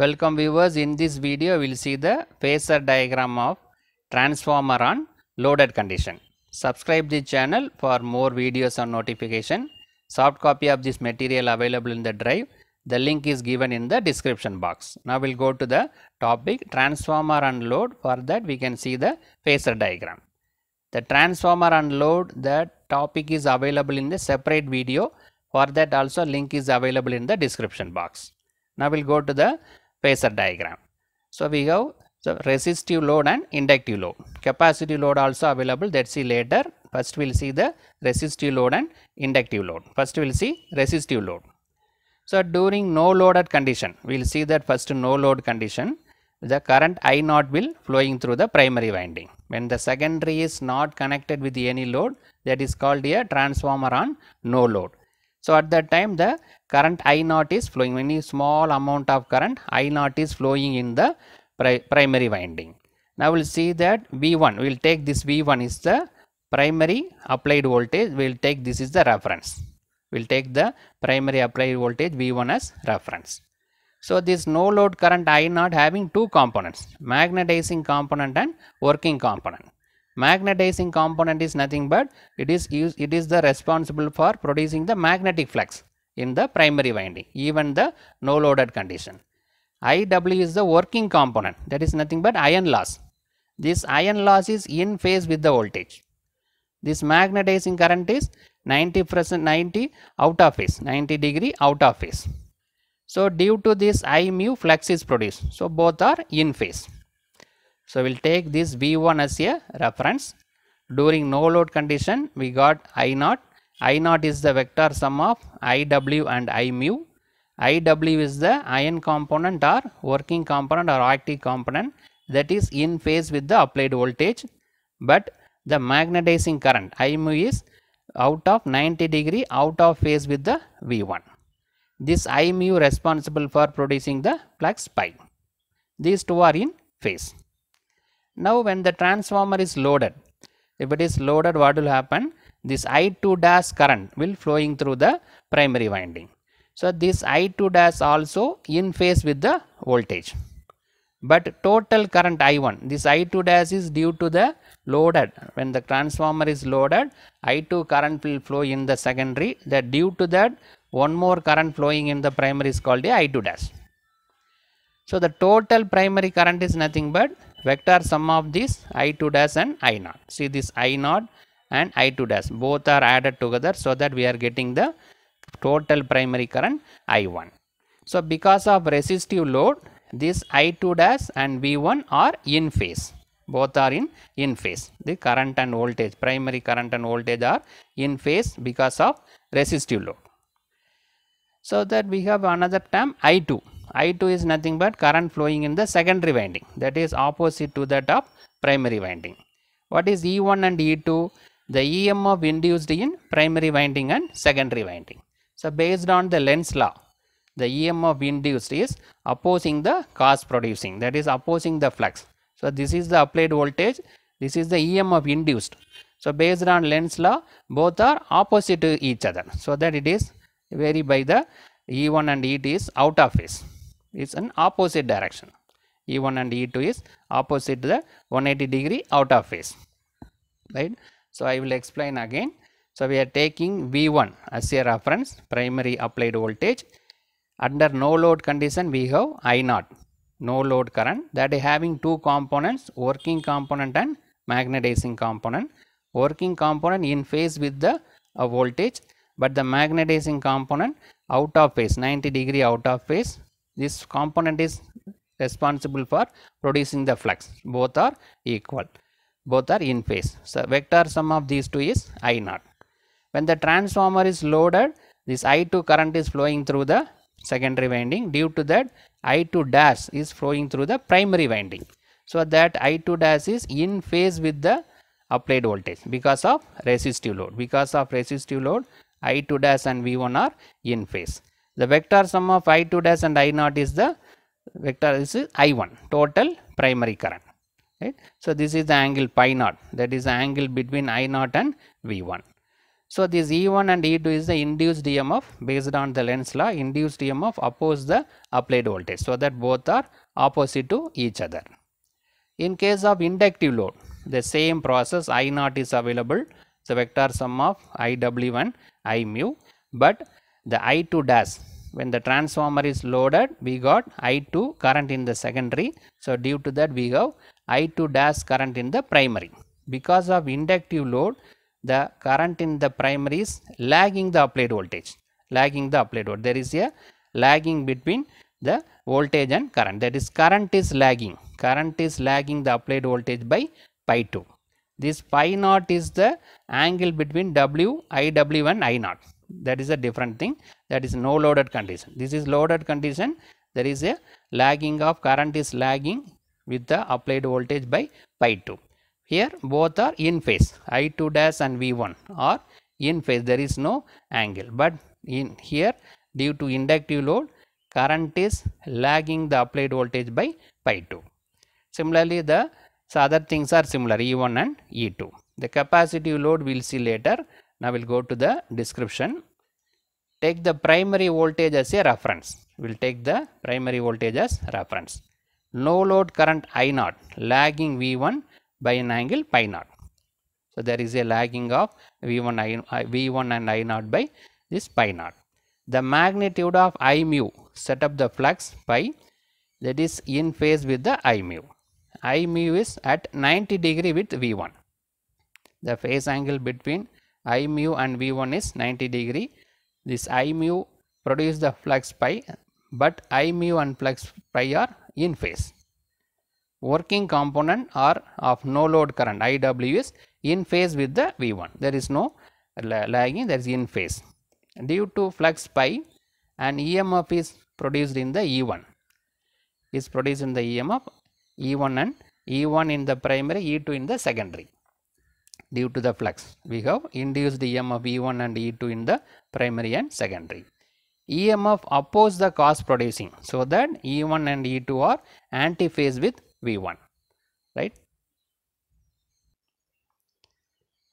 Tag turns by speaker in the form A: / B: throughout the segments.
A: Welcome viewers, in this video we will see the phasor diagram of transformer on loaded condition. Subscribe the channel for more videos on notification. Soft copy of this material available in the drive. The link is given in the description box. Now we'll go to the topic transformer on load. For that we can see the phasor diagram. The transformer on load that topic is available in the separate video. For that also link is available in the description box. Now we'll go to the phasor diagram. So we have the resistive load and inductive load. Capacitive load also available that see later. First we'll see the resistive load and inductive load. First we'll see resistive load. So during no loaded condition, we'll see that first no load condition, the current I naught will flowing through the primary winding. When the secondary is not connected with any load, that is called a transformer on no load. So at that time the current I naught is flowing, any small amount of current I naught is flowing in the pri primary winding. Now we'll see that V1, we'll take this V1 is the primary applied voltage, we'll take this is the reference. We'll take the primary applied voltage V1 as reference. So this no load current I naught having two components, magnetizing component and working component. Magnetizing component is nothing but it is used, it is the responsible for producing the magnetic flux in the primary winding, even the no loaded condition. IW is the working component that is nothing but iron loss. This iron loss is in phase with the voltage. This magnetizing current is 90 percent 90 out of phase 90 degree out of phase. So due to this I mu flux is produced. So both are in phase. So we'll take this V1 as a reference. During no load condition we got I naught. I naught is the vector sum of IW and I mu. IW is the iron component or working component or active component that is in phase with the applied voltage. But the magnetizing current I mu is out of 90 degree out of phase with the V1. This I mu responsible for producing the flux phi. These two are in phase. Now when the transformer is loaded, if it is loaded what will happen? This I2 dash current will flowing through the primary winding. So this I2 dash also in phase with the voltage. But total current I1, this I2 dash is due to the loaded. When the transformer is loaded, I2 current will flow in the secondary. That due to that, one more current flowing in the primary is called a I2 dash. So the total primary current is nothing but vector sum of this I2 dash and i0. See this i0 and I2 dash both are added together so that we are getting the total primary current I1. So because of resistive load this I2 dash and V1 are in phase both are in in phase the current and voltage primary current and voltage are in phase because of resistive load. So that we have another term I2 I2 is nothing but current flowing in the secondary winding that is opposite to that of primary winding. What is E1 and E2? The EMF induced in primary winding and secondary winding. So based on the Lenz law, the EMF induced is opposing the cause producing that is opposing the flux. So this is the applied voltage, this is the EMF induced. So based on Lenz law, both are opposite to each other. So that it is vary by the E1 and E2 is out of phase. It's an opposite direction. E1 and E2 is opposite the 180 degree out of phase. Right. So I will explain again. So we are taking V1 as a reference primary applied voltage. Under no load condition we have I naught no load current that is having two components working component and magnetizing component. Working component in phase with the uh, voltage but the magnetizing component out of phase 90 degree out of phase. This component is responsible for producing the flux both are equal both are in phase. So vector sum of these two is I naught. When the transformer is loaded this I2 current is flowing through the secondary winding due to that I2 dash is flowing through the primary winding. So that I2 dash is in phase with the applied voltage because of resistive load. Because of resistive load I2 dash and V1 are in phase. The vector sum of I2 dash and I0 is the vector is I1 total primary current. Right. So this is the angle phi naught that is the angle between I0 and V1. So this E1 and E2 is the induced EMF based on the Lenz law induced EMF oppose the applied voltage so that both are opposite to each other. In case of inductive load the same process I0 is available the vector sum of IW1 I mu but the I2 dash. When the transformer is loaded we got I2 current in the secondary. So due to that we have I2 dash current in the primary. Because of inductive load the current in the primary is lagging the applied voltage. Lagging the applied voltage. There is a lagging between the voltage and current. That is current is lagging. Current is lagging the applied voltage by phi 2 this phi naught is the angle between w iw and i naught that is a different thing. That is no loaded condition. This is loaded condition. There is a lagging of current is lagging with the applied voltage by phi 2 here both are in phase. I2 dash and v1 are in phase. There is no angle. But in here due to inductive load current is lagging the applied voltage by phi 2 similarly the so other things are similar e1 and e2 the capacitive load we'll see later now we'll go to the description. Take the primary voltage as a reference. We'll take the primary voltage as reference. No load current i naught lagging v1 by an angle phi naught. So there is a lagging of v1 I, uh, v1 and i naught by this phi naught. The magnitude of i mu set up the flux phi that is in phase with the i mu. I mu is at 90 degree with v1 the phase angle between i mu and v1 is 90 degree. This i mu produce the flux phi but i mu and flux phi are in phase. Working component are of no load current. Iw is in phase with the v1 there is no lagging there is in phase. Due to flux phi an emf is produced in the e1 is produced in the emf e1 and e1 in the primary e2 in the secondary due to the flux. We have induced emf e1 and e2 in the primary and secondary. Emf oppose the cause producing so that e1 and e2 are anti-phase with v1 right?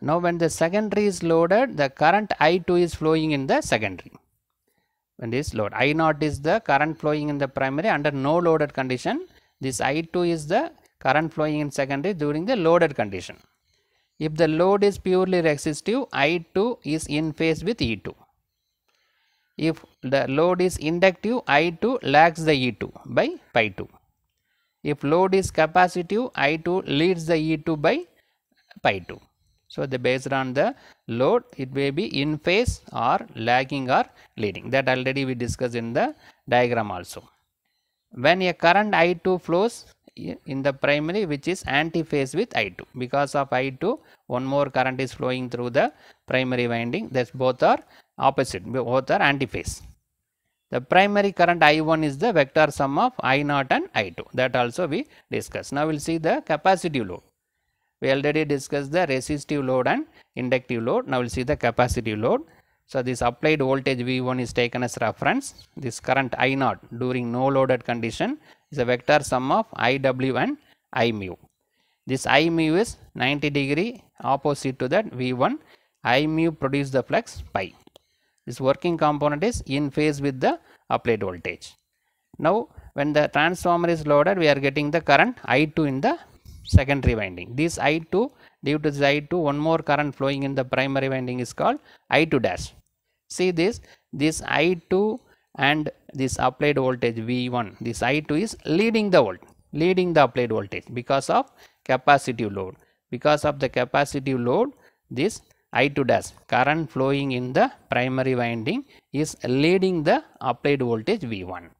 A: Now when the secondary is loaded the current i2 is flowing in the secondary. When this load i naught is the current flowing in the primary under no loaded condition this i2 is the current flowing in secondary during the loaded condition if the load is purely resistive i2 is in phase with e2 if the load is inductive i2 lags the e2 by phi 2 if load is capacitive i2 leads the e2 by phi 2 so the based on the load it may be in phase or lagging or leading. That already we discussed in the diagram also. When a current i2 flows in the primary which is anti-phase with i2 because of i2 one more current is flowing through the primary winding. Thus both are opposite both are anti-phase. The primary current i1 is the vector sum of i0 and i2 that also we discussed now we'll see the capacitive load. We already discussed the resistive load and inductive load. Now we'll see the capacitive load so this applied voltage v1 is taken as reference. This current i0 during no loaded condition is a vector sum of iw and i mu. This i mu is 90 degree opposite to that v1 i mu produce the flux phi. This working component is in phase with the applied voltage. Now when the transformer is loaded we are getting the current i2 in the secondary winding. This i2 due to this i2 one more current flowing in the primary winding is called i2 dash see this this i2 and this applied voltage v1 this i2 is leading the volt leading the applied voltage because of capacitive load. Because of the capacitive load this i2 dash current flowing in the primary winding is leading the applied voltage v1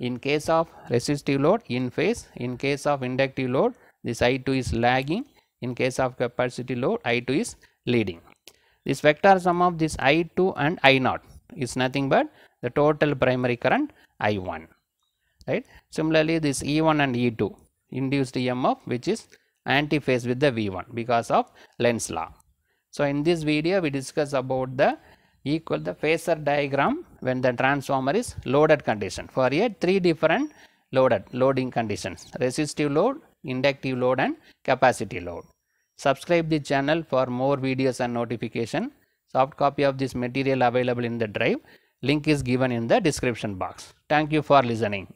A: in case of resistive load in phase in case of inductive load this i2 is lagging. In case of capacitive load i2 is leading this vector sum of this i2 and i0 is nothing but the total primary current i1 right? Similarly this e1 and e2 induced emf which is anti-phase with the v1 because of Lenz law. So in this video we discuss about the equal the phasor diagram when the transformer is loaded condition for a three different loaded loading conditions resistive load inductive load and capacity load subscribe the channel for more videos and notification Soft copy of this material available in the drive. Link is given in the description box. Thank you for listening.